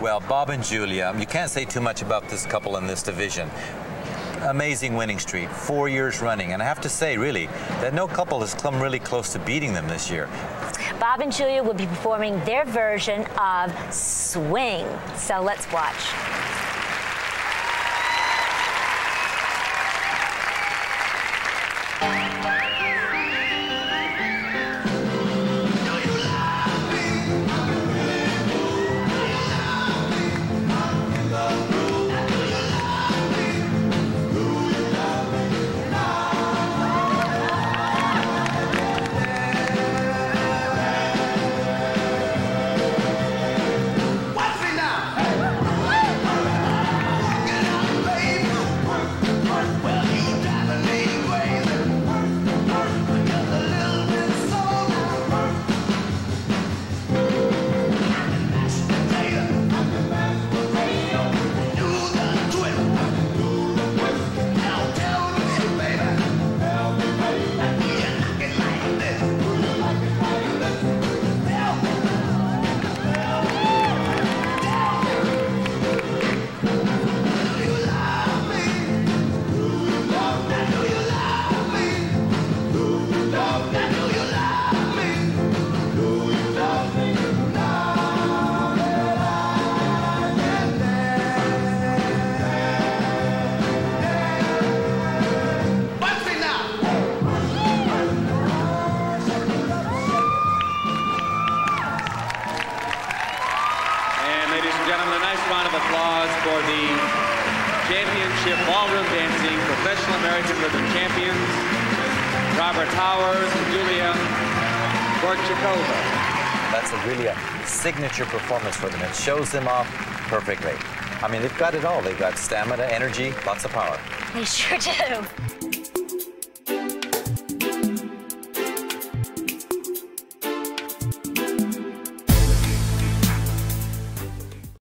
Well, Bob and Julia, you can't say too much about this couple in this division. Amazing winning streak, four years running. And I have to say, really, that no couple has come really close to beating them this year. Bob and Julia will be performing their version of Swing. So let's watch. Applause for the championship ballroom dancing professional American rhythm champions, Robert Powers and Julia Gorchakova. That's a really a signature performance for them. It shows them off perfectly. I mean, they've got it all. They've got stamina, energy, lots of power. They sure do.